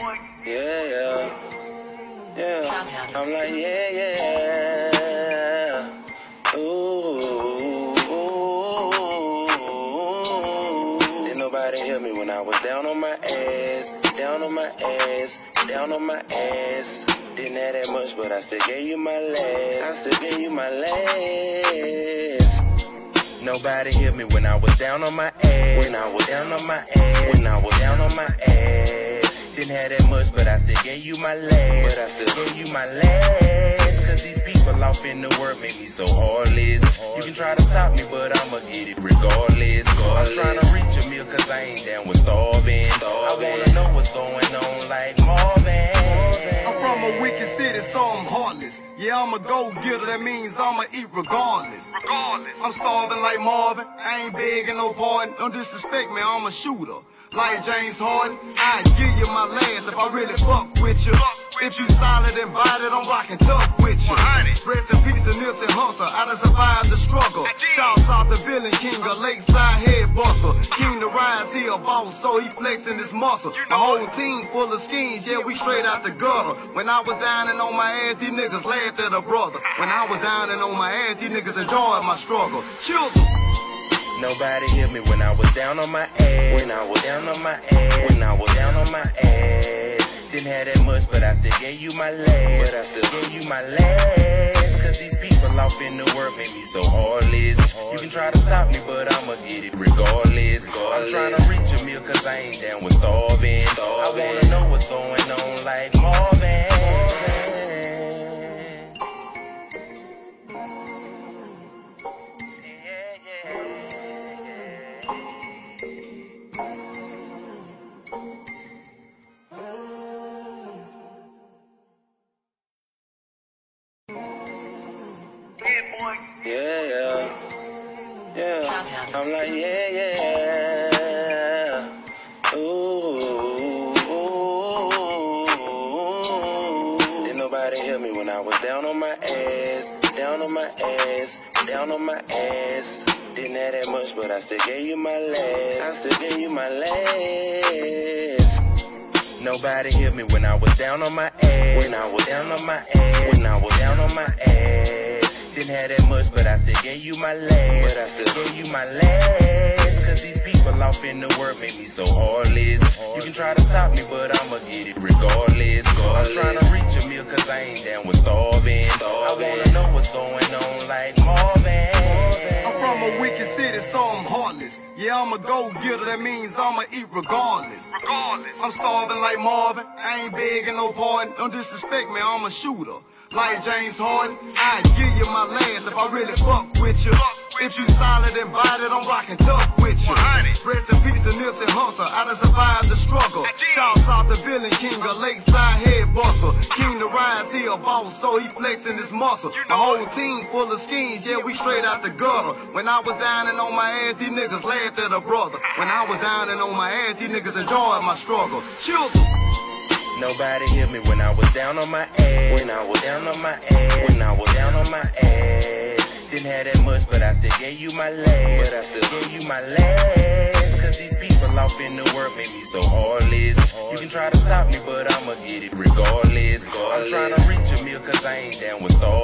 Yeah, yeah. Yeah. I'm like, yeah, yeah. Ooh. Didn't nobody hear me when I was down on my ass, down on my ass, down on my ass. Didn't have that much, but I still gave you my last. I still gave you my last. Nobody hear me when I was down on my ass. When I was down on my ass. When I was down on my ass. Didn't have that much, but I still gave you my last. But I still gave you my last. Cause these people off in the world make me so heartless. You can try to stop me, but I'ma get it regardless. I'm trying to reach a meal cause I ain't down with starving. I wanna know what's going on like Marvin. I'm from a wicked city, so I'm heartless. Yeah, I'm a go getter, that means I'ma eat regardless. Regardless. I'm starving like Marvin, I ain't begging no pardon. Don't disrespect me, I'm a shooter. Like James Harden, I'd give you my last if I really fuck with you. If you solid and bodied, I'm rocking tough with you. Rest in peace to Nipsey Hussle, I done survived the struggle. Shouts out to Villain King, a lakeside head rise, he a boss, so he flexing his muscle. My whole team full of schemes, yeah, we straight out the gutter. When I was down and on my ass, these niggas laughed at a brother. When I was down and on my ass, these niggas enjoyed my struggle. Children. Nobody hear me when I was down on my ass. When I was down on my ass. When I was down on my ass. Didn't have that much, but I still gave you my last. But I still gave you my last. Cause these people off in the world make me so heartless. You can try to stop me, but I'ma get it regardless. I'm trying to cause I ain't down with starving. I wanna know what's going on like Marvin. Yeah, yeah. Yeah. I'm like, yeah, yeah. Down on my ass, down on my ass, down on my ass. Didn't have that much, but I still gave you my last. I still gave you my last. Nobody hear me when I was down on my ass. When I was down on my ass. When I was down on my ass. Didn't have that much, but I still gave you my last. But I still gave you my last. Cause these people off in the world make me so heartless. You can try to stop me, but I'ma get it regardless. I'm trying to reach a meal cause I ain't down with starving. I wanna know what's going on like Marvin. I'm from a wicked city, so I'm heartless. Yeah, I'm a go getter, that means I'ma eat regardless. Regardless. I'm starving like Marvin, I ain't begging no pardon. Don't disrespect me, I'm a shooter. Like James Harden, I'd give you my last if I really fuck with you. If you solid and bodied, I'm rocking tough with you. Rest in peace to Nipsey Hussle, I done survived the struggle. Shouts out to Villain King, lakeside head. King to rise, he a boss, so he flexing his muscle. My whole team full of schemes, yeah, we straight out the gutter. When I was down and on my ass, these niggas laughed at a brother. When I was down and on my ass, these niggas enjoyed my struggle. Children. Nobody hear me when I was down on my ass. When I was down on my ass. When I was down on my ass. Didn't have that much, but I still gave you my last. But I still gave you my last. Cause these people off in the world make me so heartless. You can try to stop me, but I'ma get it regardless. Trying to reach a meal cause I ain't down with starving.